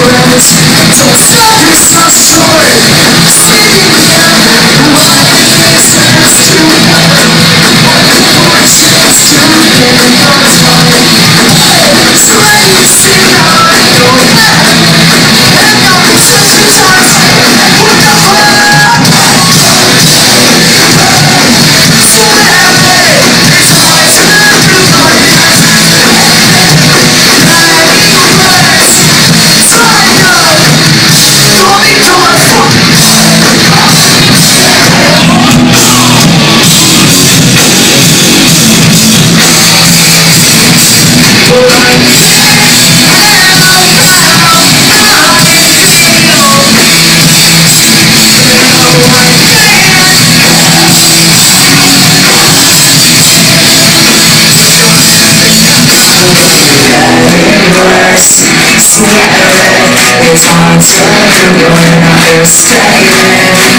It's hard to do when I stay Try not